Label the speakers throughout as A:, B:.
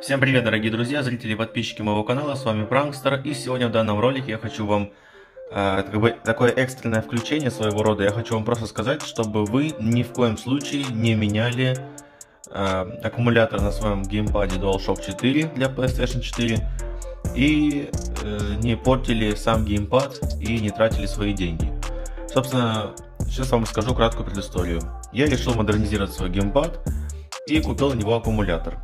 A: Всем привет, дорогие друзья, зрители и подписчики моего канала, с вами Пранкстер, и сегодня в данном ролике я хочу вам, э, как бы такое экстренное включение своего рода, я хочу вам просто сказать, чтобы вы ни в коем случае не меняли э, аккумулятор на своем геймпаде DualShock 4 для PlayStation 4 и э, не портили сам геймпад и не тратили свои деньги. Собственно, сейчас вам скажу краткую предысторию. Я решил модернизировать свой геймпад и купил на него аккумулятор.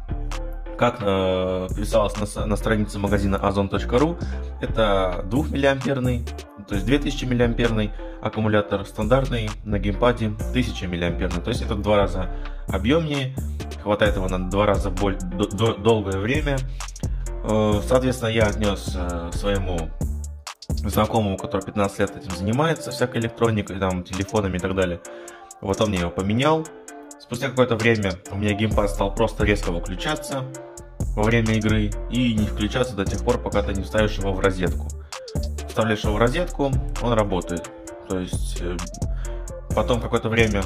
A: Как э, писалось на, на странице магазина ozon.ru, это 2 миллиамперный, то есть 2000 миллиамперный аккумулятор стандартный на геймпаде 1000 миллиамперный, то есть это в два раза объемнее, хватает его на два раза боль, до, до, долгое время. Э, соответственно, я отнес э, своему знакомому, который 15 лет этим занимается, всякой электроникой, там, телефонами и так далее. Вот он мне его поменял. Спустя какое-то время у меня геймпад стал просто резко выключаться во время игры и не включаться до тех пор, пока ты не вставишь его в розетку. Вставляешь его в розетку, он работает. То есть э, потом какое-то время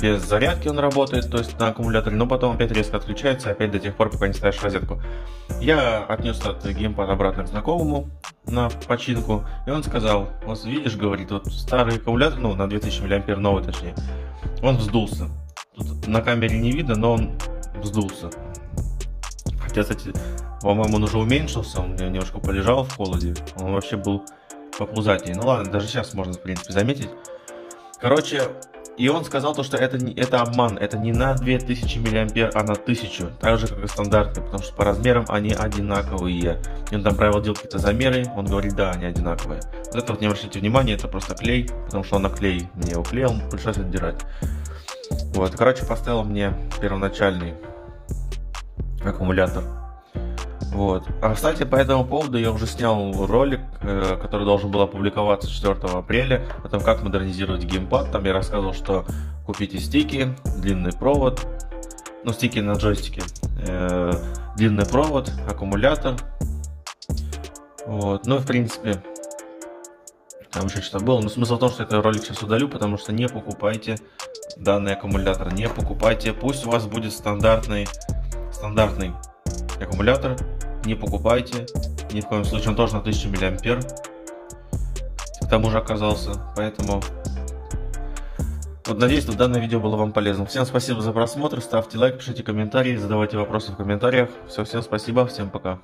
A: без зарядки он работает, то есть на аккумуляторе, но потом опять резко отключается, опять до тех пор, пока не ставишь розетку. Я отнес этот геймпад обратно к знакомому на починку, и он сказал, вот видишь, говорит, вот старый аккумулятор, ну, на 2000 мА, новый точнее, он вздулся. Тут на камере не видно, но он вздулся. Хотя, кстати, по-моему, он уже уменьшился, он немножко полежал в холоде. Он вообще был попузатее. Ну ладно, даже сейчас можно, в принципе, заметить. Короче, и он сказал то, что это, не, это обман, это не на 2000 мА, а на 1000, так же, как и стандартные, потому что по размерам они одинаковые. И он там проводил какие-то замеры, он говорит, да, они одинаковые. Вот это вот не обращайте внимания, это просто клей, потому что он на клей мне его клеил, пришлось отдирать. Вот, короче, поставил мне первоначальный аккумулятор. Вот. А, кстати, по этому поводу я уже снял ролик, э, который должен был опубликоваться 4 апреля, о том, как модернизировать геймпад. Там я рассказывал, что купите стики, длинный провод, ну, стики на джойстике, э, длинный провод, аккумулятор. Вот. Ну, в принципе, там еще что-то было. Но смысл в том, что этот ролик сейчас удалю, потому что не покупайте данный аккумулятор. Не покупайте. Пусть у вас будет стандартный, стандартный аккумулятор. Не покупайте. Ни в коем случае. Он тоже на 1000 мА. К тому же оказался. Поэтому... Вот надеюсь, что данное видео было вам полезным. Всем спасибо за просмотр. Ставьте лайк, пишите комментарии, задавайте вопросы в комментариях. Все, всем спасибо. Всем пока.